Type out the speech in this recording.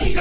Hey,